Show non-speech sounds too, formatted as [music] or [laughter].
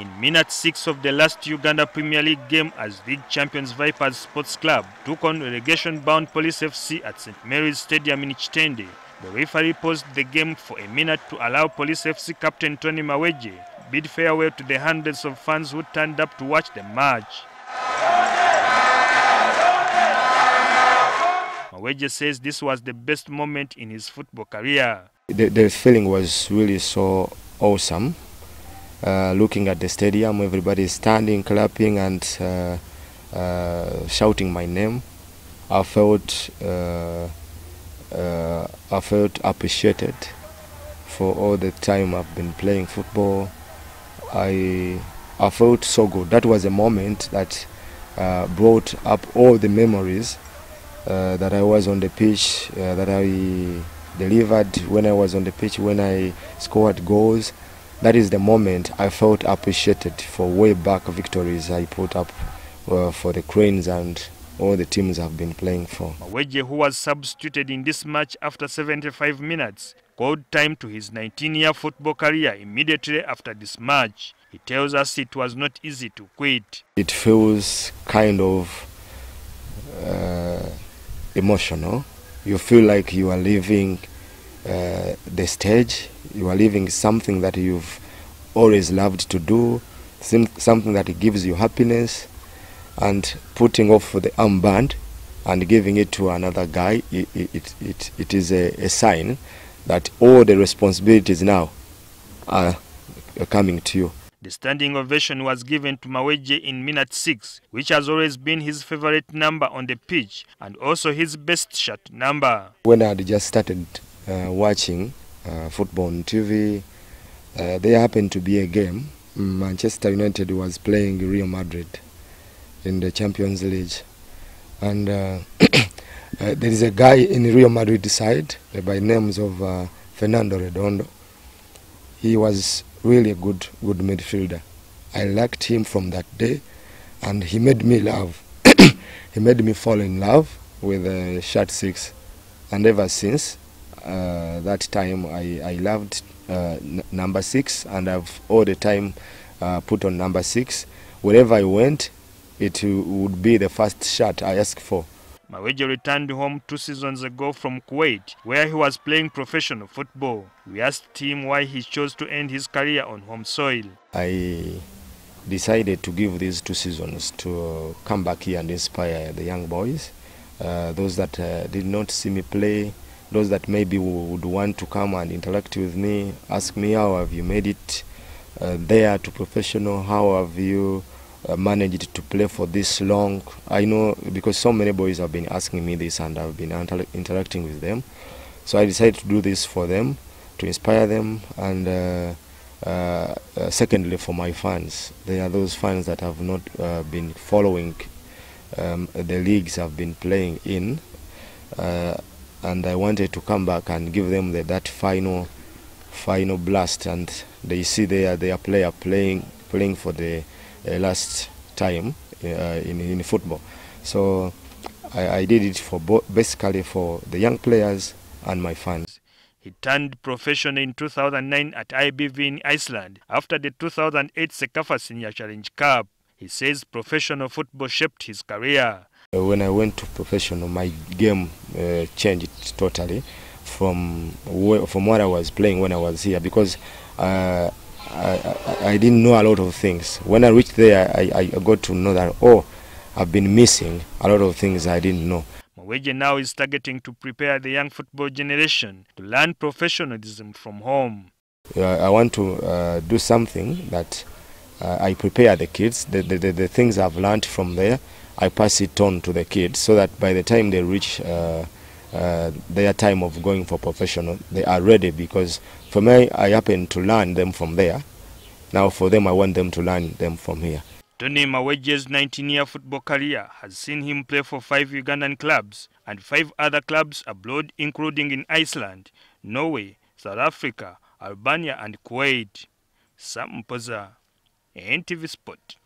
In minute 6 of the last Uganda Premier League game as league champions Vipers Sports Club took on relegation-bound Police FC at St Mary's Stadium in Kitende, the referee paused the game for a minute to allow Police FC captain Tony Mawejje bid farewell to the hundreds of fans who turned up to watch the match. Mawejje says this was the best moment in his football career. The, the feeling was really so awesome. Uh, looking at the stadium, everybody is standing, clapping, and uh, uh, shouting my name. I felt uh, uh, I felt appreciated for all the time I've been playing football. I I felt so good. That was a moment that uh, brought up all the memories that I was on the pitch, that I delivered when I was on the pitch, when I scored goals that is the moment I felt appreciated for way back victories I put up uh, for the Cranes and all the teams I've been playing for. Mawejje, who was substituted in this match after 75 minutes, called time to his 19-year football career immediately after this match. He tells us it was not easy to quit. It feels kind of uh, emotional. You feel like you are living uh, the stage. You are leaving something that you've always loved to do, something that gives you happiness, and putting off the armband and giving it to another guy, it, it, it, it is a, a sign that all the responsibilities now are coming to you. The standing ovation was given to Mawejje in minute 6, which has always been his favorite number on the pitch and also his best shot number. When I had just started watching uh, football on TV. Uh, there happened to be a game. Manchester United was playing Real Madrid in the Champions League. And [coughs] there is a guy in Real Madrid side by names of Fernando Redondo. He was really a good, good midfielder. I liked him from that day, and he made me love. [coughs] he made me fall in love with uh, shirt six, and ever since uh, that time I, I loved uh, number six and I've all the time uh, put on number six. Wherever I went, it would be the first shot I asked for. Maweje returned home two seasons ago from Kuwait, where he was playing professional football. We asked him why he chose to end his career on home soil. I decided to give these two seasons to come back here and inspire the young boys, uh, those that uh, did not see me play, those that maybe would want to come and interact with me, ask me how have you made it uh, there to professional, how have you uh, managed to play for this long. I know because so many boys have been asking me this and I've been inter interacting with them. So I decided to do this for them, to inspire them and uh, uh, uh secondly for my fans. They are those fans that have not uh, been following um, the leagues I've been playing in and I wanted to come back and give them the, that final final blast and they see their their player playing playing for the uh, last time uh, in in football so I, I did it for basically for the young players and my fans he turned professional in 2009 at IBV in Iceland after the 2008 Sekafa Senior Challenge Cup. He says professional football shaped his career. When I went to professional, my game uh, changed totally from from what I was playing when I was here because uh, I, I, I, didn't know a lot of things. When I reached there, I, I got to know that, oh, I've been missing a lot of things I didn't know. mawege now is targeting to prepare the young football generation to learn professionalism from home. I want to uh, do something that uh, I prepare the kids, the, the, the, the things I've learned from there, I pass it on to the kids so that by the time they reach uh, uh, their time of going for professional, they are ready because for me, I happen to learn them from there. Now for them, I want them to learn them from here. Tony Maweje's 19-year football career has seen him play for five Ugandan clubs and five other clubs abroad, including in Iceland, Norway, South Africa, Albania and Kuwait. Sam Mpoza, NTV Sport.